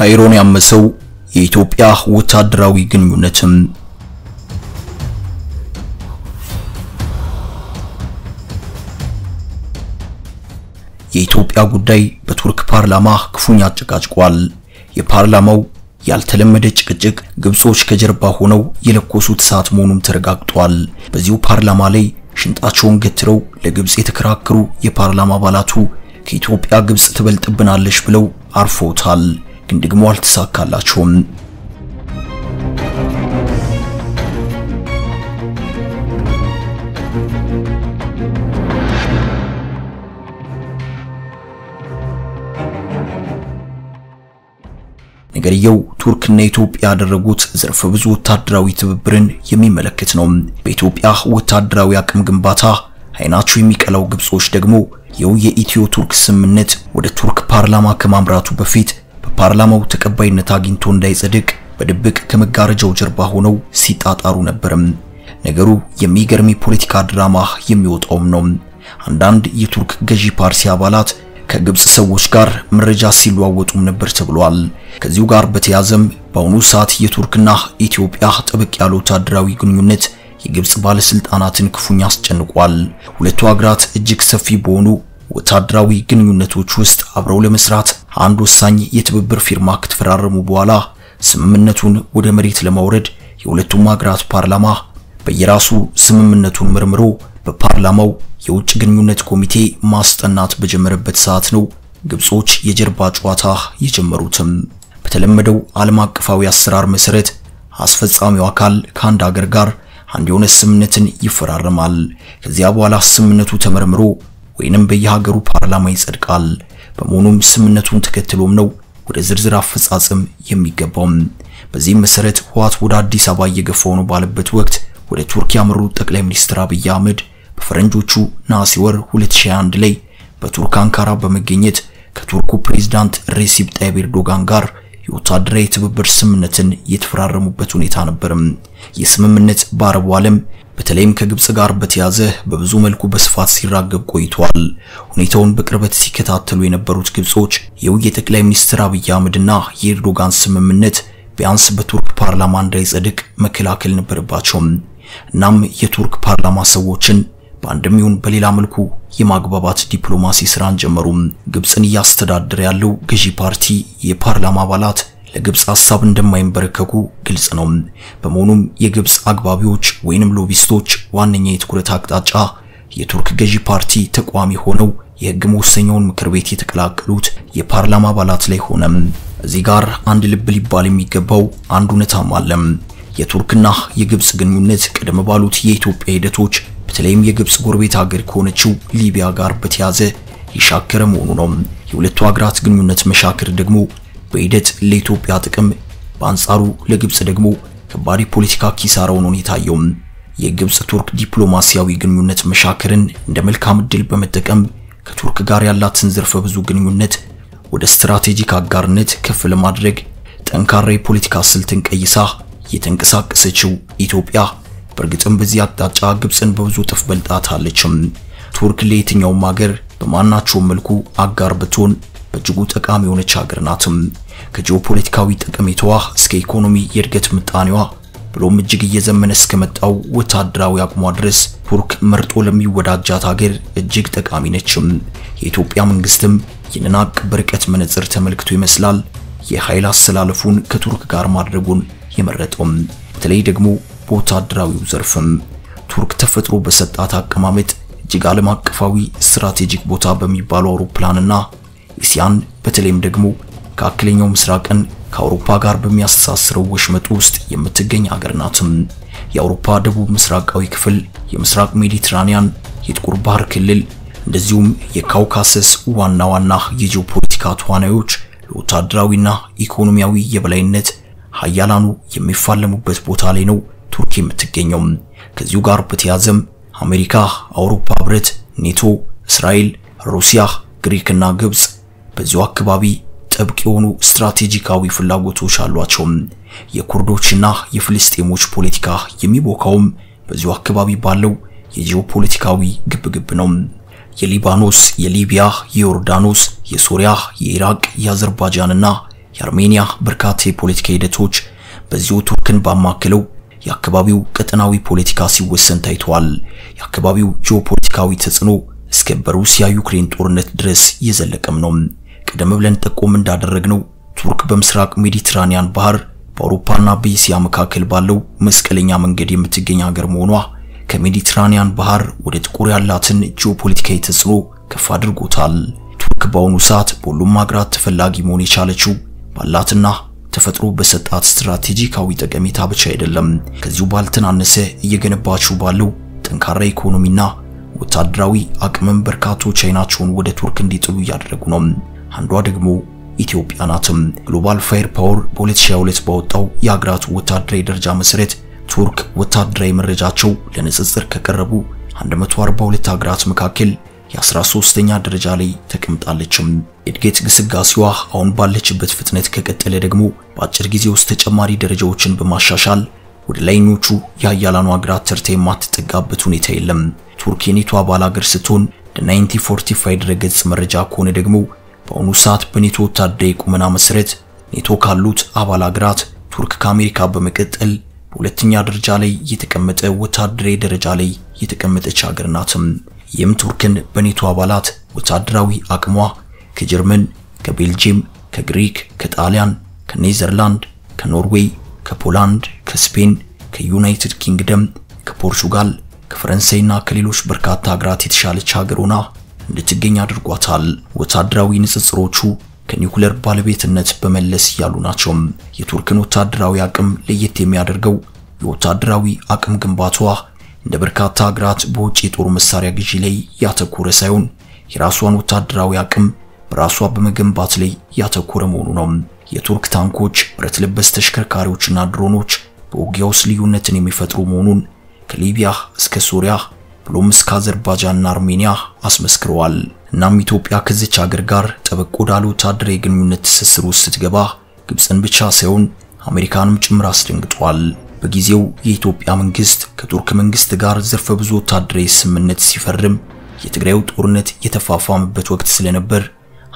ካይሮን ያመሰው የኢትዮጵያ ወታደራዊ ግንኙነትም የኢትዮጵያ ጉዳይ በቱርክ ፓርላማ ክፉኛ አጨቃጭቋል። የፓርላማው ያልተለመደ ጭቅጭቅ ግብጾች ከጀርባ ሆነው የለኮሱት እሳት መሆኑም ተረጋግጧል። በዚሁ ፓርላማ ላይ ሽንጣቸውን ገትረው ለግብጽ የተከራከሩ የፓርላማ አባላቱ ከኢትዮጵያ ግብጽ ትበልጥብናለች ብለው አርፈውታል። ግን ደግሞ አልተሳካላቸውም። ነገርየው ቱርክና ኢትዮጵያ ያደረጉት ዘርፈ ብዙ ወታደራዊ ትብብርን የሚመለከት ነው። በኢትዮጵያ ወታደራዊ አቅም ግንባታ አይናቸው የሚቀላው ግብጾች ደግሞ ይኸው የኢትዮ ቱርክ ስምምነት ወደ ቱርክ ፓርላማ ከማምራቱ በፊት በፓርላማው ተቀባይነት አግኝቶ እንዳይጸድቅ በድብቅ ከመጋረጃው ጀርባ ሆነው ሲጣጣሩ ነበርም። ነገሩ የሚገርም የፖለቲካ ድራማ የሚወጣውም ነው። አንዳንድ የቱርክ ገዢ ፓርቲ አባላት ከግብጽ ሰዎች ጋር መረጃ ሲለዋወጡም ነበር ተብሏል። ከዚሁ ጋር በተያዘም በአሁኑ ሰዓት የቱርክና ኢትዮጵያ ጥብቅ ያለ ወታደራዊ ግንኙነት የግብጽ ባለስልጣናትን ክፉኛ አስጨንቋል። ሁለቱ ሀገራት እጅግ ሰፊ በሆኑ ወታደራዊ ግንኙነቶች ውስጥ አብረው ለመስራት አንድ ወሳኝ የትብብር ፊርማ ከተፈራረሙ በኋላ ስምምነቱን ወደ መሬት ለማውረድ የሁለቱም ሀገራት ፓርላማ በየራሱ ስምምነቱን መርምሮ በፓርላማው የውጭ ግንኙነት ኮሚቴ ማስጠናት በጀመረበት ሰዓት ነው ግብጾች የጀርባ ጨዋታ የጀመሩትም። በተለመደው ዓለም አቀፋዊ አሰራር መሰረት አስፈጻሚው አካል ከአንድ ሀገር ጋር አንድ የሆነ ስምምነትን ይፈራረማል። ከዚያ በኋላ ስምምነቱ ተመርምሮ ወይንም በየሀገሩ ፓርላማ ይጸድቃል። በመሆኑም ስምምነቱን ተከትሎም ነው ወደ ዝርዝር አፈጻጸም የሚገባው። በዚህም መሰረት ህወሓት ወደ አዲስ አበባ እየገፋው ነው ባለበት ወቅት ወደ ቱርክ ያመሩት ጠቅላይ ሚኒስትር አብይ አህመድ በፈረንጆቹ ነሐሴ ወር 2021 ላይ በቱርክ አንካራ በመገኘት ከቱርኩ ፕሬዝዳንት ሬሲፕ ጣይብ ኤርዶጋን ጋር የወታደራዊ ትብብር ስምምነትን የተፈራረሙበት ሁኔታ ነበርም። ይህ ስምምነት በአረቡ ዓለም በተለይም ከግብጽ ጋር በተያዘ በብዙ መልኩ በስፋት ሲራገብ ቆይቷል። ሁኔታውን በቅርበት ሲከታተሉ የነበሩት ግብጾች ይኸው የጠቅላይ ሚኒስትር አብይ አህመድና የኤርዶጋን ስምምነት ቢያንስ በቱርክ ፓርላማ እንዳይጸድቅ መከላከል ነበረባቸው። እናም የቱርክ ፓርላማ ሰዎችን በአንድም ይሁን በሌላ መልኩ የማግባባት ዲፕሎማሲ ስራን ጀመሩ። ግብጽን እያስተዳደረ ያለው ገዢ ፓርቲ የፓርላማ አባላት ለግብጽ ሐሳብ እንደማይንበረከኩ ግልጽ ነው። በመሆኑም የግብጽ አግባቢዎች ወይንም ሎቢስቶች ዋነኛ የትኩረት አቅጣጫ የቱርክ ገዢ ፓርቲ ተቋሚ ሆነው የሕግ መወሰኛውን ምክር ቤት የተቀላቀሉት የፓርላማ አባላት ላይ ሆነ። እዚህ ጋር አንድ ልብ ሊባል የሚገባው አንድ እውነታም አለ። የቱርክና የግብጽ ግንኙነት ቀደም ባሉት የኢትዮጵያ ሂደቶች በተለይም የግብጽ ጎረቤት ሀገር ከሆነችው ሊቢያ ጋር በተያያዘ የሻከረ መሆኑ ነው። የሁለቱ ሀገራት ግንኙነት መሻከር ደግሞ በሂደት ለኢትዮጵያ ጥቅም፣ በአንጻሩ ለግብጽ ደግሞ ከባድ የፖለቲካ ኪሳራ ሆኖ የታየው የግብጽ ቱርክ ዲፕሎማሲያዊ ግንኙነት መሻከርን እንደ መልካም ዕድል በመጠቀም ከቱርክ ጋር ያላትን ዘርፈ ብዙ ግንኙነት ወደ ስትራቴጂክ አጋርነት ከፍ ለማድረግ ጠንካራ የፖለቲካ ስልትን ቀይሳ የተንቀሳቀሰችው ኢትዮጵያ በእርግጥም በዚህ አቅጣጫ ግብጽን በብዙ ጥፍ በልጣታለችም። ቱርክ ለየትኛውም ሀገር በማናቸውም መልኩ አጋር ብትሆን በእጅጉ ጠቃሚ የሆነች ሀገር ናትም። ከጂኦፖለቲካዊ ጠቀሜታዋ እስከ ኢኮኖሚ የእድገት ምጣኔዋ ብሎም እጅግ እየዘመነ እስከመጣው ወታደራዊ አቅሟ ድረስ ቱርክ መርጦ ለሚወዳጃት ሀገር እጅግ ጠቃሚ ነችም። የኢትዮጵያ መንግስትም ይህንን ሀቅ በርቀት መነጽር ተመልክቶ ይመስላል የኃይል አሰላለፉን ከቱርክ ጋር ማድረጉን የመረጠውም። በተለይ ደግሞ በወታደራዊው ዘርፍም ቱርክ ተፈጥሮ በሰጣት አቀማመጥ እጅግ ዓለም አቀፋዊ ስትራቴጂክ ቦታ በሚባሉ አውሮፓንና እስያን በተለይም ደግሞ መካከለኛው ምስራቅን ከአውሮፓ ጋር በሚያስተሳስረው ወሽመጥ ውስጥ የምትገኝ ሀገር ናትም። የአውሮፓ ደቡብ ምስራቃዊ ክፍል፣ የምስራቅ ሜዲትራኒያን፣ የጥቁር ባህር ክልል እንደዚሁም የካውካሰስ ዋና ዋና የጂኦፖለቲካ ተዋናዮች ለወታደራዊና ኢኮኖሚያዊ የበላይነት ሀያላኑ የሚፋለሙበት ቦታ ላይ ነው ቱርክ የምትገኘው። ከዚሁ ጋር በተያዘም አሜሪካ፣ አውሮፓ ህብረት፣ ኔቶ፣ እስራኤል፣ ሩሲያ፣ ግሪክና ግብጽ በዚሁ አካባቢ ጥብቅ የሆኑ ስትራቴጂካዊ ፍላጎቶች አሏቸው። የኩርዶችና የፍልስጤሞች ፖለቲካ የሚቦካውም በዚሁ አካባቢ ባለው የጂኦፖለቲካዊ ግብግብ ነው። የሊባኖስ፣ የሊቢያ፣ የዮርዳኖስ፣ የሶሪያ፣ የኢራቅ፣ የአዘርባይጃንና የአርሜኒያ በርካታ የፖለቲካ ሂደቶች በዚሁ ቱርክን ባማከለው የአካባቢው ቀጠናዊ ፖለቲካ ሲወሰን ታይተዋል። የአካባቢው ጂኦፖለቲካዊ ተጽዕኖ እስከ በሩሲያ ዩክሬን ጦርነት ድረስ እየዘለቀም ነው። ቀደም ብለን ጠቆም እንዳደረግነው ቱርክ በምስራቅ ሜዲትራኒያን ባህር በአውሮፓና በእስያ መካከል ባለው መስቀለኛ መንገድ የምትገኝ ሀገር መሆኗ ከሜዲትራኒያን ባህር ወደ ጥቁር ያላትን ጂኦፖለቲካዊ ተጽዕኖ ከፍ አድርጎታል። ቱርክ በአሁኑ ሰዓት በሁሉም ሀገራት ተፈላጊ መሆን የቻለችው ባላትና ተፈጥሮ በሰጣት ስትራቴጂካዊ ጠቀሜታ ብቻ አይደለም። ከዚሁ ባልተናነሰ እየገነባችው ባለው ጠንካራ ኢኮኖሚና ወታደራዊ አቅምም በርካቶች አይናቸውን ወደ ቱርክ እንዲጥሉ እያደረጉ ነው። አንዷ ደግሞ ኢትዮጵያ ናትም። Global Fire Power በ2022 ባወጣው የሀገራቱ ወታደራዊ ደረጃ መሰረት ቱርክ ወታደራዊ መረጃቸው ለንጽጽር ከቀረቡ 142 ሀገራት መካከል የ13ኛ ደረጃ ላይ ተቀምጣለችም። የእድገት ግስጋሴዋ አሁን ባለችበት ፍጥነት ከቀጠለ ደግሞ በአጭር ጊዜ ውስጥ ተጨማሪ ደረጃዎችን በማሻሻል ወደ ላይኞቹ የሀያላኑ ሀገራት ተርታ የማትጠጋበት ሁኔታ የለም። ቱርክ የኔቶ አባል ሀገር ስትሆን ለ1945 ድረገጽ መረጃ ከሆነ ደግሞ በአሁኑ ሰዓት በኔቶ ወታደራዊ ቁመና መሰረት ኔቶ ካሉት አባል ሀገራት ቱርክ ከአሜሪካ በመቀጠል በሁለተኛ ደረጃ ላይ የተቀመጠ ወታደራዊ ደረጃ ላይ የተቀመጠች ሀገር ናትም። ይህም ቱርክን በኔቶ አባላት ወታደራዊ አቅሟ ከጀርመን፣ ከቤልጂየም፣ ከግሪክ፣ ከጣሊያን፣ ከኔዘርላንድ፣ ከኖርዌይ፣ ከፖላንድ፣ ከስፔን፣ ከዩናይትድ ኪንግደም፣ ከፖርቹጋል፣ ከፈረንሳይና ከሌሎች በርካታ ሀገራት የተሻለች ሀገር ሆና እንድትገኝ አድርጓታል። ወታደራዊ ንጽጽሮቹ ከኒውክሌር ባለቤትነት በመለስ ያሉ ናቸው። የቱርክን ወታደራዊ አቅም ለየት የሚያደርገው የወታደራዊ አቅም ግንባታዋ እንደ በርካታ ሀገራት በውጭ የጦር መሳሪያ ግዢ ላይ ያተኮረ ሳይሆን የራሷን ወታደራዊ አቅም በራሷ በመገንባት ላይ ያተኮረ መሆኑ ነው። የቱርክ ታንኮች፣ ብረት ለበስ ተሽከርካሪዎችና ድሮኖች በውጊያ ውስጥ ልዩነትን የሚፈጥሩ መሆኑን ከሊቢያ እስከ ሶሪያ ብሎም እስከ አዘርባይጃንና አርሜኒያ አስመስክረዋል። እናም ኢትዮጵያ ከዚች ሀገር ጋር ጠበቅ ወዳለ ወታደራዊ ግንኙነት ትስስር ውስጥ ስትገባ ግብፅን ብቻ ሳይሆን አሜሪካንም ጭምር አስደንግጧል። በጊዜው የኢትዮጵያ መንግስት ከቱርክ መንግስት ጋር ዘርፈ ብዙ ወታደራዊ ስምምነት ሲፈርም የትግራዩ ጦርነት የተፋፋመበት ወቅት ስለነበር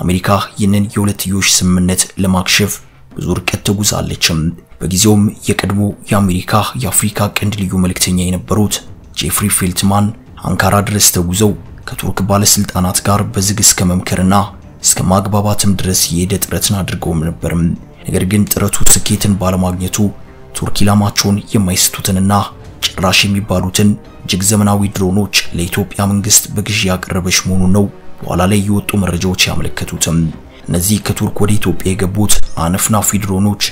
አሜሪካ ይህንን የሁለትዮሽ ስምምነት ለማክሸፍ ብዙ ርቀት ተጉዛለችም። በጊዜውም የቀድሞ የአሜሪካ የአፍሪካ ቀንድ ልዩ መልእክተኛ የነበሩት ጄፍሪ ፌልትማን አንካራ ድረስ ተጉዘው ከቱርክ ባለስልጣናት ጋር በዝግ እስከ መምከርና እስከ ማግባባትም ድረስ የሄደ ጥረትን አድርገውም ነበርም። ነገር ግን ጥረቱ ስኬትን ባለማግኘቱ ቱርክ ኢላማቸውን የማይስቱትንና ጭራሽ የሚባሉትን እጅግ ዘመናዊ ድሮኖች ለኢትዮጵያ መንግስት በግዢ ያቀረበች መሆኑን ነው በኋላ ላይ የወጡ መረጃዎች ያመለከቱትም። እነዚህ ከቱርክ ወደ ኢትዮጵያ የገቡት አነፍናፊ ድሮኖች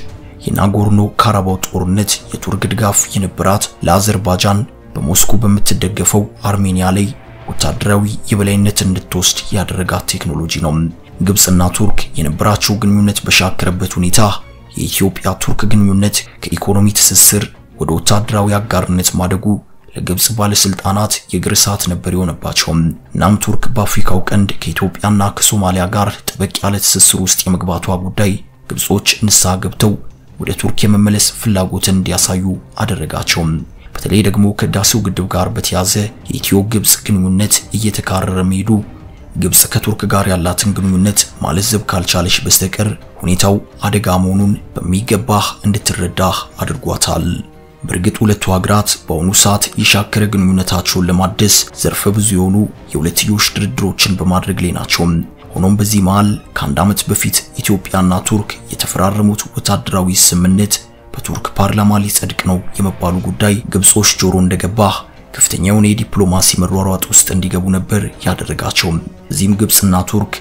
የናጎርኖ ካራባው ጦርነት የቱርክ ድጋፍ የነበራት ለአዘርባጃን በሞስኮ በምትደገፈው አርሜኒያ ላይ ወታደራዊ የበላይነት እንድትወስድ ያደረጋት ቴክኖሎጂ ነው። ግብፅና ቱርክ የነበራቸው ግንኙነት በሻከረበት ሁኔታ የኢትዮጵያ ቱርክ ግንኙነት ከኢኮኖሚ ትስስር ወደ ወታደራዊ አጋርነት ማደጉ ለግብፅ ባለስልጣናት የእግር እሳት ነበር የሆነባቸው። እናም ቱርክ በአፍሪካው ቀንድ ከኢትዮጵያና ከሶማሊያ ጋር ጠበቅ ያለ ትስስር ውስጥ የመግባቷ ጉዳይ ግብጾች ንስሐ ገብተው ወደ ቱርክ የመመለስ ፍላጎትን እንዲያሳዩ አደረጋቸው። በተለይ ደግሞ ከህዳሴው ግድብ ጋር በተያዘ የኢትዮ ግብፅ ግንኙነት እየተካረረ መሄዱ ግብፅ ከቱርክ ጋር ያላትን ግንኙነት ማለዘብ ካልቻለች በስተቀር ሁኔታው አደጋ መሆኑን በሚገባ እንድትረዳ አድርጓታል። በእርግጥ ሁለቱ ሀገራት በአሁኑ ሰዓት የሻከረ ግንኙነታቸውን ለማደስ ዘርፈ ብዙ የሆኑ የሁለትዮሽ ድርድሮችን በማድረግ ላይ ናቸው። ሆኖም በዚህ መሃል ከአንድ ዓመት በፊት ኢትዮጵያና ቱርክ የተፈራረሙት ወታደራዊ ስምምነት በቱርክ ፓርላማ ሊጸድቅ ነው የመባሉ ጉዳይ ግብጾች ጆሮ እንደገባ ከፍተኛ የሆነ የዲፕሎማሲ መሯሯጥ ውስጥ እንዲገቡ ነበር ያደረጋቸው። እዚህም ግብጽና ቱርክ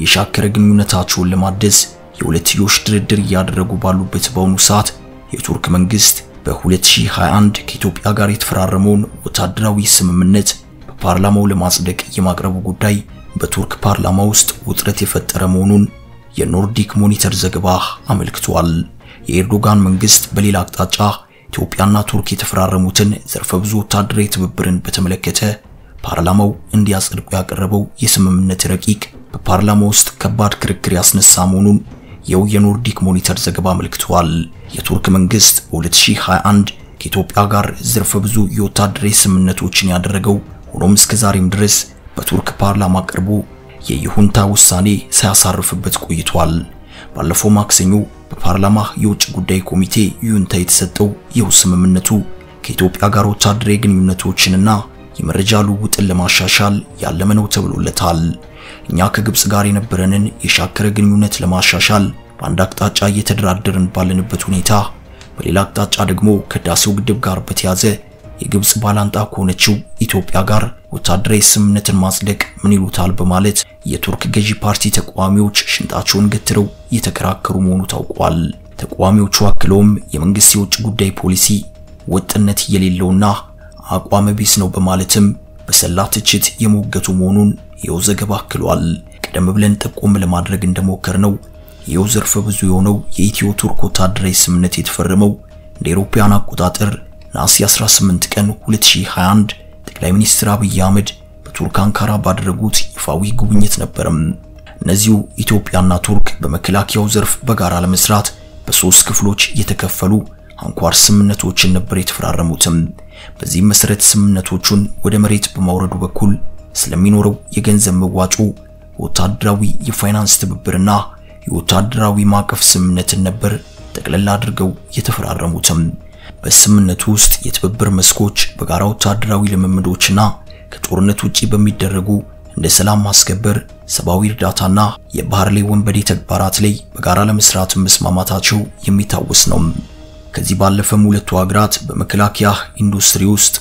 የሻከረ ግንኙነታቸውን ለማደስ የሁለትዮሽ ድርድር እያደረጉ ባሉበት በአሁኑ ሰዓት የቱርክ መንግስት በ2021 ከኢትዮጵያ ጋር የተፈራረመውን ወታደራዊ ስምምነት በፓርላማው ለማጽደቅ የማቅረቡ ጉዳይ በቱርክ ፓርላማ ውስጥ ውጥረት የፈጠረ መሆኑን የኖርዲክ ሞኒተር ዘገባ አመልክቷል። የኤርዶጋን መንግስት በሌላ አቅጣጫ ኢትዮጵያና ቱርክ የተፈራረሙትን ዘርፈ ብዙ ወታደራዊ ትብብርን በተመለከተ ፓርላማው እንዲያጸድቁ ያቀረበው የስምምነት ረቂቅ በፓርላማ ውስጥ ከባድ ክርክር ያስነሳ መሆኑን የው የኖርዲክ ሞኒተር ዘገባ አመልክቷል። የቱርክ መንግስት በ2021 ከኢትዮጵያ ጋር ዘርፈ ብዙ የወታደራዊ ስምምነቶችን ያደረገው ሆኖም እስከዛሬም ድረስ በቱርክ ፓርላማ ቀርቦ የይሁንታ ውሳኔ ሳያሳርፍበት ቆይቷል። ባለፈው ማክሰኞ በፓርላማ የውጭ ጉዳይ ኮሚቴ ይሁንታ የተሰጠው ይኸው ስምምነቱ ከኢትዮጵያ ጋር ወታደራዊ ግንኙነቶችንና የመረጃ ልውውጥን ለማሻሻል ያለመ ነው ተብሎለታል። እኛ ከግብጽ ጋር የነበረንን የሻከረ ግንኙነት ለማሻሻል በአንድ አቅጣጫ እየተደራደርን ባለንበት ሁኔታ፣ በሌላ አቅጣጫ ደግሞ ከህዳሴው ግድብ ጋር በተያዘ የግብጽ ባላንጣ ከሆነችው ኢትዮጵያ ጋር ወታደራዊ ስምምነትን ማጽደቅ ምን ይሉታል በማለት የቱርክ ገዢ ፓርቲ ተቃዋሚዎች ሽንጣቸውን ገትረው እየተከራከሩ መሆኑ ታውቋል። ተቃዋሚዎቹ አክለውም የመንግስት የውጭ ጉዳይ ፖሊሲ ወጥነት የሌለውና አቋም ቢስ ነው በማለትም በሰላ ትችት የሞገቱ መሆኑን ይኸው ዘገባ አክሏል። ቀደም ብለን ጠቆም ለማድረግ እንደሞከርነው ይኸው ዘርፈ ብዙ የሆነው የኢትዮ ቱርክ ወታደራዊ ስምምነት የተፈረመው እንደ አውሮፓውያን አቆጣጠር ነሐሴ 18 ቀን 2021 ጠቅላይ ሚኒስትር አብይ አህመድ በቱርክ አንካራ ባደረጉት ይፋዊ ጉብኝት ነበርም። እነዚሁ ኢትዮጵያና ቱርክ በመከላከያው ዘርፍ በጋራ ለመስራት በሶስት ክፍሎች የተከፈሉ አንኳር ስምምነቶችን ነበር የተፈራረሙትም። በዚህም መሰረት ስምምነቶቹን ወደ መሬት በማውረዱ በኩል ስለሚኖረው የገንዘብ መዋጮ፣ ወታደራዊ የፋይናንስ ትብብርና የወታደራዊ ማዕቀፍ ስምምነትን ነበር ጠቅለል አድርገው የተፈራረሙትም። በስምምነቱ ውስጥ የትብብር መስኮች በጋራ ወታደራዊ ልምምዶችና ከጦርነት ውጪ በሚደረጉ እንደ ሰላም ማስከበር፣ ሰብአዊ እርዳታና የባህር ላይ ወንበዴ ተግባራት ላይ በጋራ ለመስራት መስማማታቸው የሚታወስ ነው። ከዚህ ባለፈም ሁለቱ ሀገራት በመከላከያ ኢንዱስትሪ ውስጥ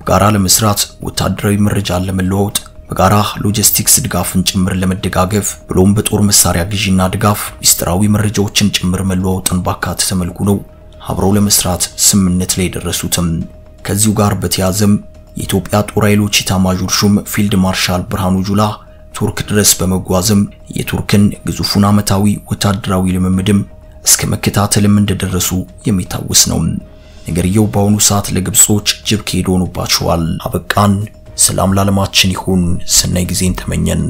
በጋራ ለመስራት ወታደራዊ መረጃን ለመለዋወጥ በጋራ ሎጂስቲክስ ድጋፍን ጭምር ለመደጋገፍ ብሎም በጦር መሳሪያ ግዢና ድጋፍ ሚስጥራዊ መረጃዎችን ጭምር መለዋወጥን ባካተተ መልኩ ነው አብረው ለመስራት ስምምነት ላይ የደረሱትም። ከዚሁ ጋር በተያያዘም የኢትዮጵያ ጦር ኃይሎች ኢታማዦር ሹም ፊልድ ማርሻል ብርሃኑ ጁላ ቱርክ ድረስ በመጓዝም የቱርክን ግዙፉን ዓመታዊ ወታደራዊ ልምምድም እስከ መከታተልም እንደደረሱ የሚታወስ ነው። ነገርየው በአሁኑ ሰዓት ለግብጾች ጅብ ከሄደ ሆኖባቸዋል። አበቃን። ሰላም ለዓለማችን ይሁን። ሰናይ ጊዜን ተመኘን።